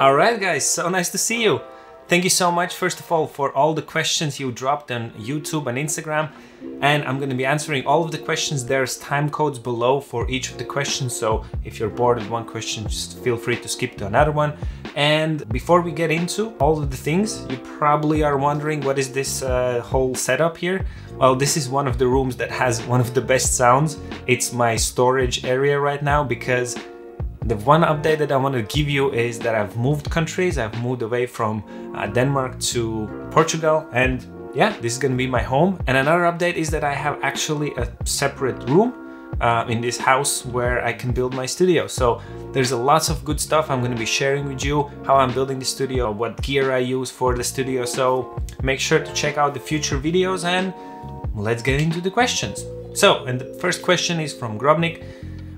All right, guys, so nice to see you. Thank you so much, first of all, for all the questions you dropped on YouTube and Instagram. And I'm going to be answering all of the questions. There's time codes below for each of the questions. So if you're bored with one question, just feel free to skip to another one. And before we get into all of the things, you probably are wondering what is this uh, whole setup here? Well, this is one of the rooms that has one of the best sounds. It's my storage area right now because the one update that I want to give you is that I've moved countries. I've moved away from uh, Denmark to Portugal and yeah, this is going to be my home. And another update is that I have actually a separate room uh, in this house where I can build my studio. So there's a lots of good stuff I'm going to be sharing with you, how I'm building the studio, what gear I use for the studio. So make sure to check out the future videos and let's get into the questions. So, and the first question is from Grobnik.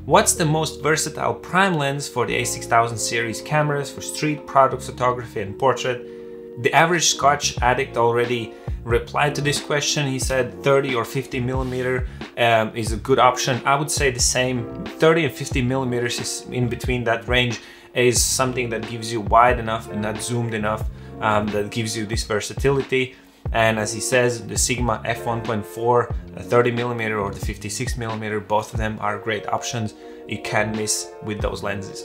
What's the most versatile prime lens for the A6000 series cameras for street, product photography and portrait? The average Scotch addict already replied to this question. He said 30 or 50 millimeter um, is a good option. I would say the same. 30 and 50 millimeters is in between that range is something that gives you wide enough and not zoomed enough um, that gives you this versatility. And as he says, the Sigma f1.4, 30mm or the 56mm, both of them are great options. You can't miss with those lenses.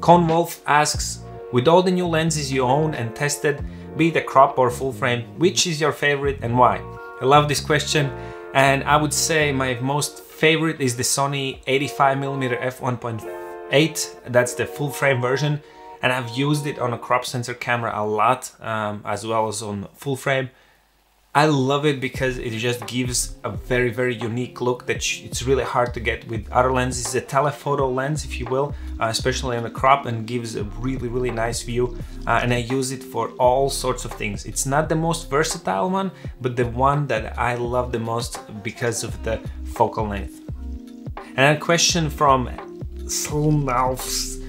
Cone Wolf asks, with all the new lenses you own and tested, be it a crop or full frame, which is your favorite and why? I love this question and I would say my most favorite is the Sony 85mm f1.8, that's the full frame version and I've used it on a crop sensor camera a lot um, as well as on full frame. I love it because it just gives a very very unique look that it's really hard to get with other lenses. It's a telephoto lens if you will, uh, especially on a crop and gives a really really nice view uh, and I use it for all sorts of things. It's not the most versatile one but the one that I love the most because of the focal length. And a question from Slumauфs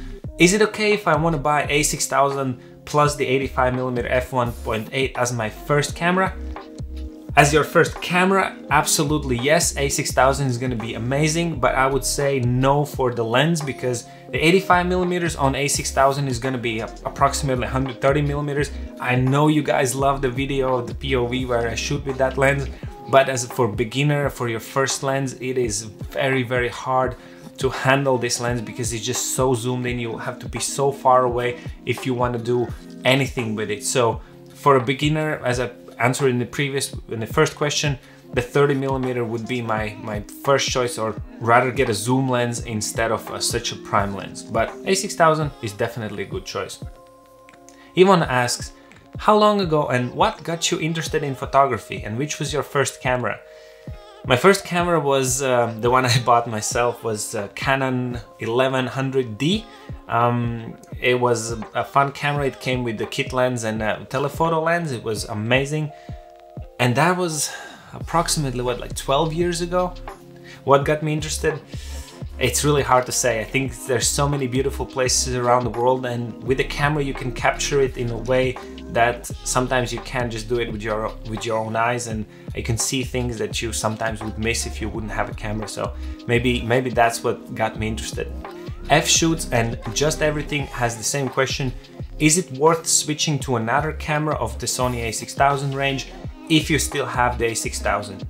is it okay if I want to buy A6000 plus the 85mm f1.8 as my first camera? As your first camera, absolutely yes, A6000 is going to be amazing, but I would say no for the lens because the 85mm on A6000 is going to be approximately 130mm. I know you guys love the video, of the POV where I shoot with that lens, but as for beginner, for your first lens, it is very, very hard to handle this lens because it's just so zoomed in you have to be so far away if you want to do anything with it. So for a beginner as I answered in the previous in the first question the 30 millimeter would be my my first choice or rather get a zoom lens instead of a, such a prime lens. But a6000 is definitely a good choice. Yvonne asks how long ago and what got you interested in photography and which was your first camera my first camera was uh, the one I bought myself was Canon 1100D. Um, it was a fun camera. It came with the kit lens and a telephoto lens. It was amazing. And that was approximately what like 12 years ago. What got me interested? It's really hard to say. I think there's so many beautiful places around the world and with a camera you can capture it in a way that sometimes you can't just do it with your with your own eyes and you can see things that you sometimes would miss if you wouldn't have a camera. So maybe maybe that's what got me interested. F shoots and just everything has the same question. Is it worth switching to another camera of the Sony a6000 range if you still have the a6000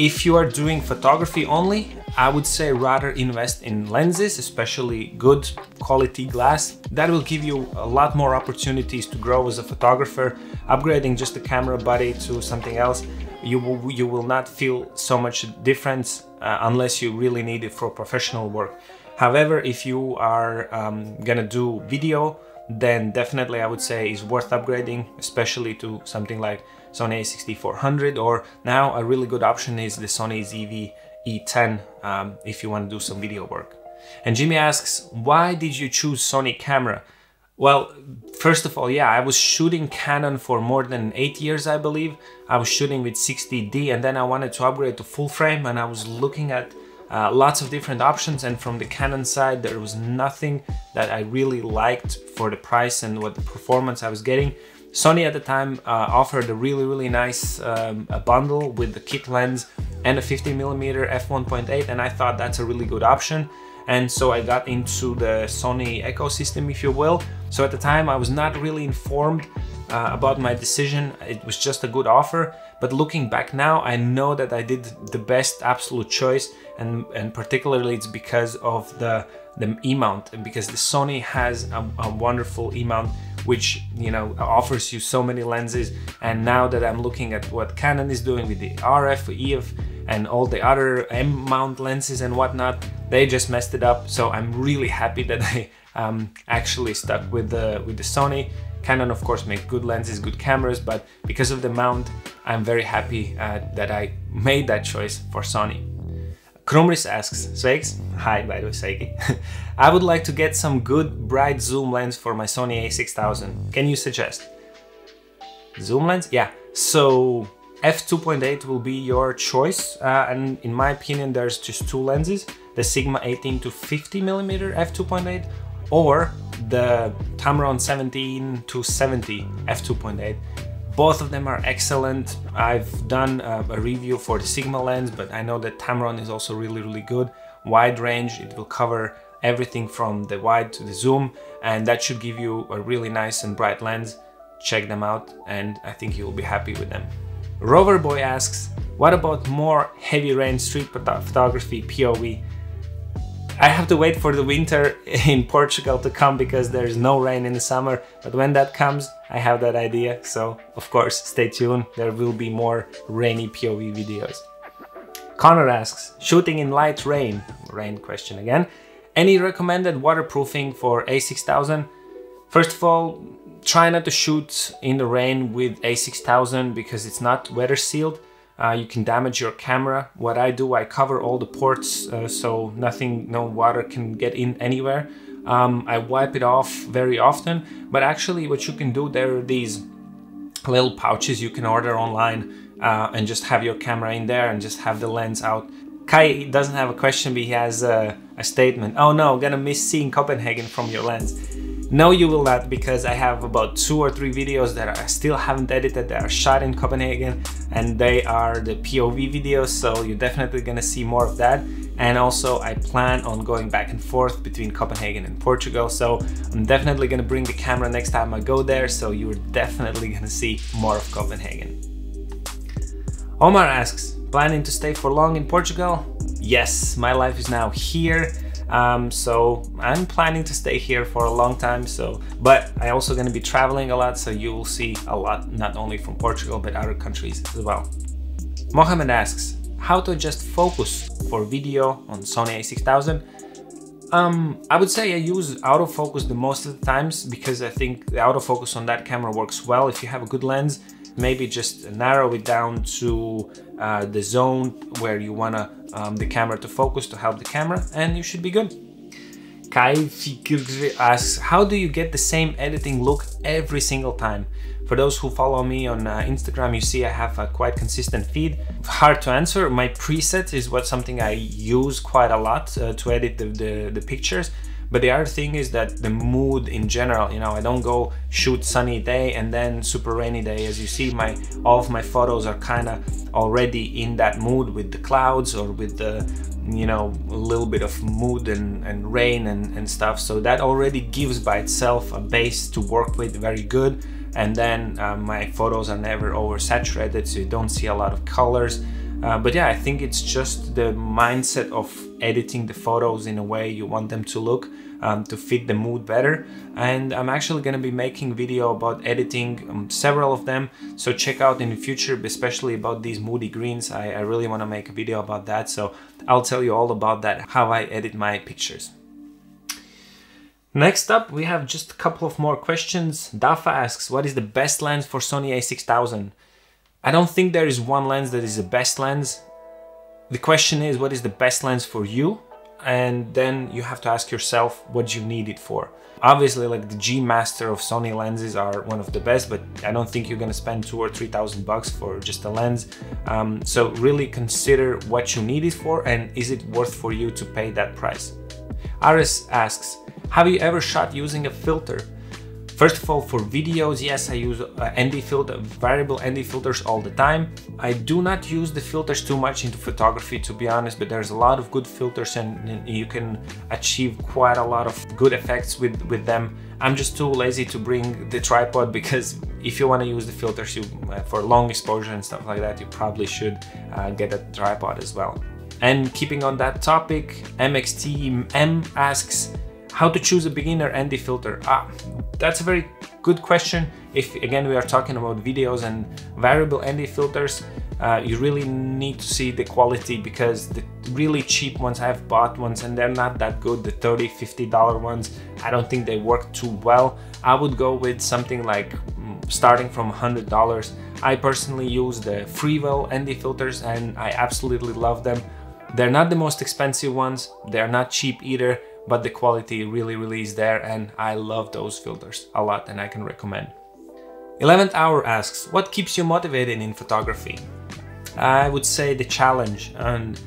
if you are doing photography only I would say rather invest in lenses, especially good quality glass. That will give you a lot more opportunities to grow as a photographer. Upgrading just the camera body to something else, you will, you will not feel so much difference uh, unless you really need it for professional work. However, if you are um, gonna do video, then definitely I would say is worth upgrading, especially to something like Sony a6400 or now a really good option is the Sony ZV E10 um, if you want to do some video work. And Jimmy asks, why did you choose Sony camera? Well, first of all, yeah, I was shooting Canon for more than eight years, I believe. I was shooting with 60D and then I wanted to upgrade to full frame and I was looking at uh, lots of different options and from the Canon side there was nothing that I really liked for the price and what the performance I was getting. Sony at the time uh, offered a really really nice um, bundle with the kit lens and a 50mm f1.8 and I thought that's a really good option And so I got into the Sony ecosystem, if you will. So at the time I was not really informed uh, about my decision. It was just a good offer. But looking back now, I know that I did the best absolute choice, and and particularly it's because of the the E mount, And because the Sony has a, a wonderful E mount which you know offers you so many lenses. And now that I'm looking at what Canon is doing with the RF, EF and all the other M mount lenses and whatnot they just messed it up. So I'm really happy that I um, actually stuck with the with the Sony. Canon of course make good lenses good cameras but because of the mount I'm very happy uh, that I made that choice for Sony Krumris asks, Sveiks, hi by the way, Seiki. I would like to get some good bright zoom lens for my Sony a6000. Can you suggest? Zoom lens? Yeah, so f2.8 will be your choice. Uh, and in my opinion, there's just two lenses, the Sigma 18 to 50 millimeter f2.8 or the Tamron 17 to 70 f2.8. Both of them are excellent. I've done a, a review for the Sigma lens, but I know that Tamron is also really, really good. Wide range, it will cover everything from the wide to the zoom, and that should give you a really nice and bright lens. Check them out, and I think you'll be happy with them. Rover Boy asks, what about more heavy rain street photography POV? I have to wait for the winter in Portugal to come because there's no rain in the summer. But when that comes, I have that idea. So of course, stay tuned. There will be more rainy POV videos. Connor asks, shooting in light rain, rain question again. Any recommended waterproofing for A6000? First of all, try not to shoot in the rain with A6000 because it's not weather sealed uh, you can damage your camera. What I do, I cover all the ports uh, so nothing, no water can get in anywhere. Um, I wipe it off very often, but actually what you can do, there are these little pouches you can order online uh, and just have your camera in there and just have the lens out. Kai doesn't have a question, but he has a, a statement. Oh no, gonna miss seeing Copenhagen from your lens. No, you will not because I have about two or three videos that I still haven't edited that are shot in Copenhagen and they are the POV videos so you're definitely gonna see more of that and also I plan on going back and forth between Copenhagen and Portugal so I'm definitely gonna bring the camera next time I go there so you're definitely gonna see more of Copenhagen. Omar asks, planning to stay for long in Portugal? Yes, my life is now here um, so I'm planning to stay here for a long time. So, but I also going to be traveling a lot. So you will see a lot, not only from Portugal, but other countries as well. Mohammed asks, how to adjust focus for video on Sony a6000? Um, I would say I use autofocus the most of the times because I think the autofocus on that camera works well. If you have a good lens, maybe just narrow it down to uh, the zone where you want um, the camera to focus to help the camera and you should be good. Kai asks, how do you get the same editing look every single time? For those who follow me on uh, Instagram, you see I have a quite consistent feed. Hard to answer. My preset is what something I use quite a lot uh, to edit the, the, the pictures. But the other thing is that the mood in general, you know, I don't go shoot sunny day and then super rainy day. As you see, my all of my photos are kind of already in that mood with the clouds or with the, you know, a little bit of mood and, and rain and, and stuff. So that already gives by itself a base to work with very good. And then uh, my photos are never oversaturated, so you don't see a lot of colors. Uh, but yeah, I think it's just the mindset of editing the photos in a way you want them to look um, to fit the mood better. And I'm actually going to be making video about editing um, several of them. So check out in the future, especially about these moody greens. I, I really want to make a video about that. So I'll tell you all about that, how I edit my pictures. Next up, we have just a couple of more questions. Dafa asks, what is the best lens for Sony a6000? I don't think there is one lens that is the best lens. The question is, what is the best lens for you? And then you have to ask yourself what you need it for. Obviously, like the G Master of Sony lenses are one of the best, but I don't think you're gonna spend two or three thousand bucks for just a lens. Um, so really consider what you need it for and is it worth for you to pay that price. Aris asks, have you ever shot using a filter? First of all, for videos, yes, I use uh, ND filter, variable ND filters all the time. I do not use the filters too much into photography, to be honest, but there's a lot of good filters and, and you can achieve quite a lot of good effects with, with them. I'm just too lazy to bring the tripod because if you want to use the filters you, uh, for long exposure and stuff like that, you probably should uh, get a tripod as well. And keeping on that topic, MXTM asks, how to choose a beginner ND filter? Ah, that's a very good question. If again we are talking about videos and variable ND filters, uh, you really need to see the quality because the really cheap ones, I've bought ones and they're not that good. The 30 $50 ones, I don't think they work too well. I would go with something like mm, starting from $100. I personally use the Freewell ND filters and I absolutely love them. They're not the most expensive ones, they're not cheap either, but the quality really, really is there and I love those filters a lot and I can recommend. 11th Hour asks, what keeps you motivated in photography? I would say the challenge and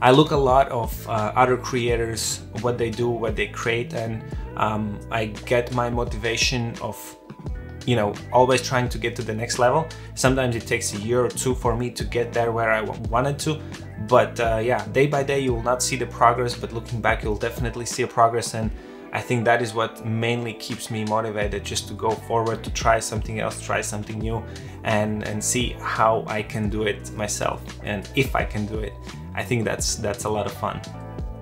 I look a lot of uh, other creators, what they do, what they create and um, I get my motivation of you know always trying to get to the next level. Sometimes it takes a year or two for me to get there where i wanted to but uh, yeah day by day you will not see the progress but looking back you'll definitely see a progress and i think that is what mainly keeps me motivated just to go forward to try something else try something new and and see how i can do it myself and if i can do it. I think that's that's a lot of fun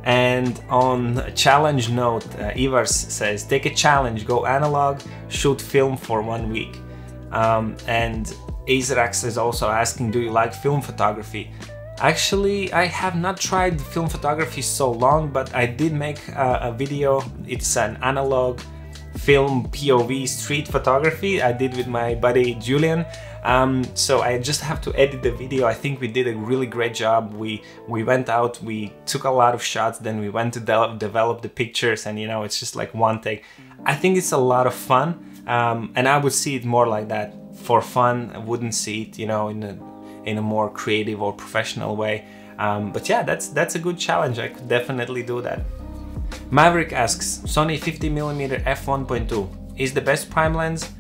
and on a challenge note, uh, Ivars says, take a challenge, go analog, shoot film for one week. Um, and Azrax is also asking, do you like film photography? Actually, I have not tried film photography so long, but I did make a, a video. It's an analog film POV street photography I did with my buddy Julian. Um, so I just have to edit the video. I think we did a really great job. We we went out, we took a lot of shots, then we went to de develop the pictures and you know, it's just like one take. I think it's a lot of fun um, and I would see it more like that for fun. I wouldn't see it, you know, in a, in a more creative or professional way. Um, but yeah, that's that's a good challenge. I could definitely do that. Maverick asks, Sony 50mm f1.2 is the best prime lens?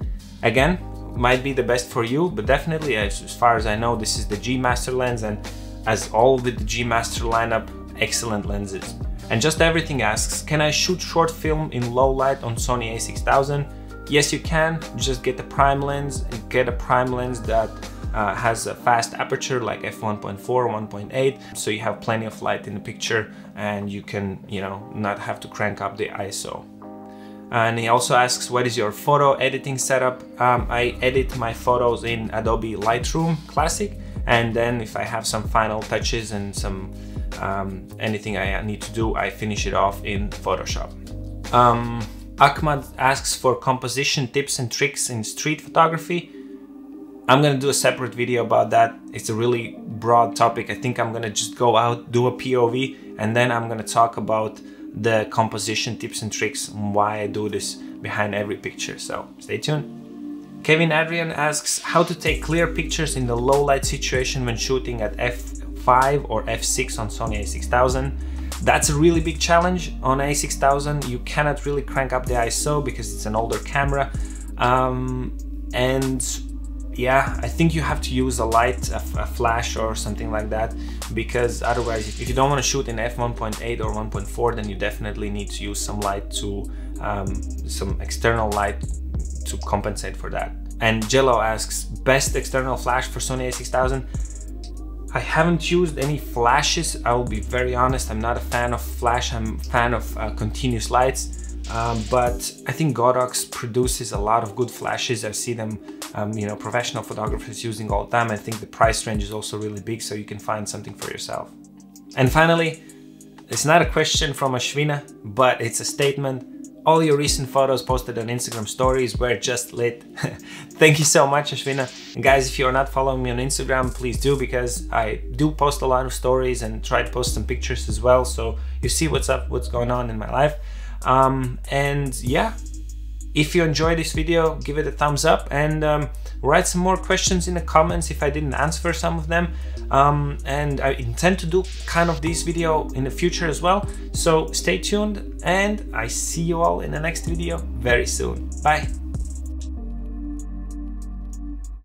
Again, might be the best for you, but definitely as, far as I know, this is the G Master lens and as all with the G Master lineup, excellent lenses. And just everything asks, can I shoot short film in low light on Sony a6000? Yes, you can, just get the prime lens, get a prime lens that uh, has a fast aperture like f1.4 1.8 so you have plenty of light in the picture and you can you know not have to crank up the ISO and he also asks what is your photo editing setup um, I edit my photos in Adobe Lightroom Classic and then if I have some final touches and some um, anything I need to do I finish it off in Photoshop um, Ahmad asks for composition tips and tricks in street photography I'm gonna do a separate video about that. It's a really broad topic. I think I'm gonna just go out, do a POV, and then I'm gonna talk about the composition tips and tricks and why I do this behind every picture. So stay tuned. Kevin Adrian asks how to take clear pictures in the low light situation when shooting at f5 or f6 on Sony a6000. That's a really big challenge on a6000. You cannot really crank up the ISO because it's an older camera. Um, and yeah, I think you have to use a light, a, a, flash or something like that, because otherwise, if you don't want to shoot in f1.8 or 1.4, then you definitely need to use some light to, um, some external light to compensate for that. And Jello asks, best external flash for Sony a6000? I haven't used any flashes, I will be very honest, I'm not a fan of flash, I'm a fan of uh, continuous lights. Um, but I think Godox produces a lot of good flashes. I see them, um, you know, professional photographers using all the time. I think the price range is also really big, so you can find something for yourself. And finally, it's not a question from Ashwina, but it's a statement. All your recent photos posted on Instagram stories were just lit. Thank you so much, Ashwina. And guys, if you're not following me on Instagram, please do because I do post a lot of stories and try to post some pictures as well. So you see what's up, what's going on in my life. Um, and yeah, if you enjoyed this video, give it a thumbs up and um, write some more questions in the comments if I didn't answer some of them. Um, and I intend to do kind of this video in the future as well. So stay tuned and I see you all in the next video very soon. Bye.